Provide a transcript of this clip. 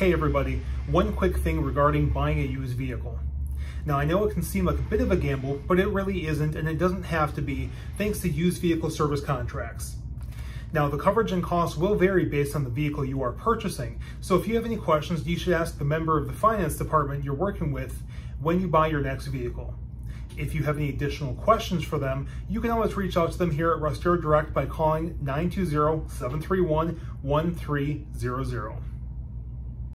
Hey everybody, one quick thing regarding buying a used vehicle. Now I know it can seem like a bit of a gamble, but it really isn't and it doesn't have to be thanks to used vehicle service contracts. Now the coverage and costs will vary based on the vehicle you are purchasing, so if you have any questions you should ask the member of the finance department you're working with when you buy your next vehicle. If you have any additional questions for them, you can always reach out to them here at Russ Direct by calling 920-731-1300.